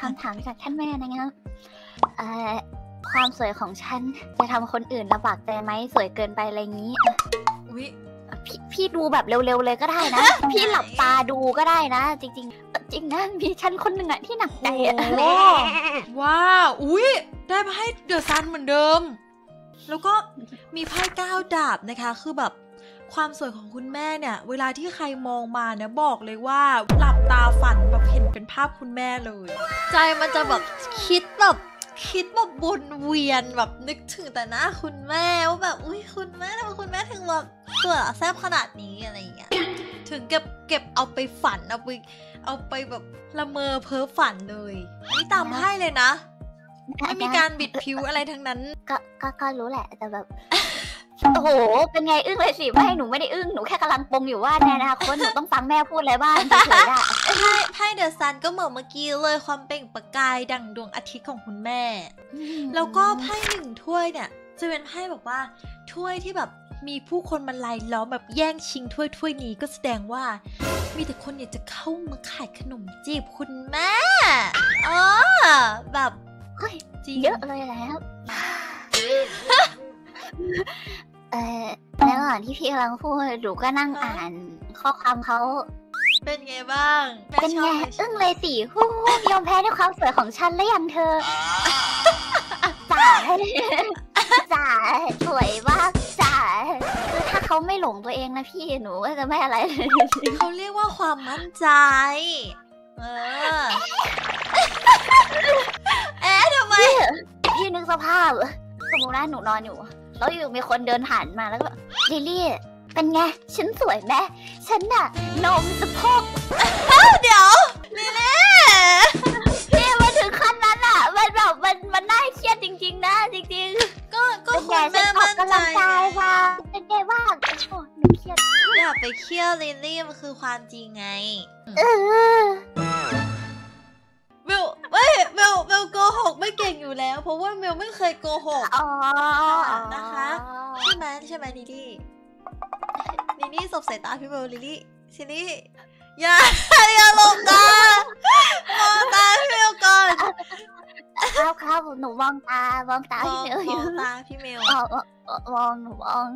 คำถามจากท่านแม่นะครับเอ่อความสวยของฉันจะทำคนอื่นลำบากใจไหมสวยเกินไปอะไรงี้อะอุ๊ยพี่พี่ดูแบบเร็วๆเลยก็ได้นะ พี่หลับตาดูก็ได้นะ จริงๆเอ่อจริงนะมีฉันคนหนึ่งอะที่หนักใจอะโอ้โห ว้าว อุ้ยได้มาให้เดอะซันเหมือนเดิม แล้วก็มีไพ่เก้าดาบนะคะ คือแบบความสวยของคุณแม่เนี่ยเวลาที่ใครมองมาเนี่ยบอกเลยว่าหลับตาฝันแบบเห็นเป็นภาพคุณแม่เลย ใจมันจะแบบคิดแบบคิดแบบวนเวียนแบบนึกถึงแต่หน้าคุณแม่ว่าแบบอุ้ยคุณแม่ทำไมคุณแม่ถึงแบบสวยแซ่บขนาดนี้อะไรอย่างเงี้ยถึงเก็บเก็บเอาไปฝันเอาไปเอาไปแบบละเมอเพ้อฝันเลยอันนี้ตามไพ่เลยนะไม่มีการบิดผิวอะไรทั้งนั้น ก็ก็ก็รู้แหละแต่แบบ โอ้โห เป็นไงอึ้งเลยสิไม่หนูไม่ได้อึ้งหนูแค่กำลังปรงอยู่ว่าในอนาคตหนูต้องฟังแม่พูดอะไรบ้างเฉยๆอะไพ่ไพ่เดอะซันก็เหมือนเมื่อกี้เลยความเปล่งประกายดังดวงอาทิตย์ของคุณแม่ แล้วก็ไพ่หนึ่งถ้วยเนี่ย จะเป็นไพ่แบบว่าถ้วยที่แบบมีผู้คนมาลายล้อมแบบแย่งชิงถ้วยถ้วยนี้ก็แสดงว่า มีแต่คนอยากจะเข้ามาขายขนมจีบคุณแม่เออแบบเฮ้ยจริงเยอะเลยแล้ว เออในระหว่างที่พี่กำลังพูดหนูก็นั่งอ่านข้อความเขา เป็นไงบ้างแม่เป็นชไงอบหมอึ้งเลยสิฮู้ยอมแพ้ด้วยความสวยของฉันแล้วยังเธอจ๋าจ๋าสวยมากจ๋าคือถ้าเขาไม่หลงตัวเองนะพี่หนูก็จะไม่อะไรเลยเขาเรียกว่าความมั่นใจ เออเอ๊ะทำไมพี่นึกสภาพ สมมติว่าหนูนอนอยู่ แล้วอยู่มีคนเดินผ่านมาแล้วก็แบบลิลลี่เป็นไง ฉันสวยไหมฉันน่ะนมสะโพกเดี๋ยวนี่แน่พี่มาถึงขั้นนั้นอะ มันแบบมันมันน่าเครียดจริง ๆ นะ จริงก็ๆก็เป็นคุไงณฉัแม่นออมั่กนใจกำลังกายไงมาเป็นไงบ้างโอ้โหหนูเครียดอย่าไปเคี่ยวลิลลี่มันคือความจริงไงเออเมลเว้ยเมลเมลโกหกไม่เก่ง อยู่แล้ว เพราะว่าเมลไม่เคยโกหกอ๋อนะคะใช่ไหมใช่ไหมลิลลี่ลิลลี่สบสายตาพี่เมลลิลลี่ชิลลี่อย่าอย่าหลบตามองตาพี่เมลก่อนครับครับหนูมองตามองตามมพี่องเมลอยู่มองตาพี่เมลมองมองหนูมอง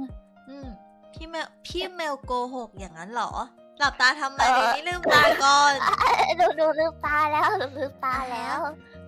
อืมพี่เมลพี่เมลโกหกอย่างนั้นเหรอหลับตาทำไมเออลิลลี่ลืมตาก่อนดูดูลืมตาแล้วดูลืมตาแล้วอ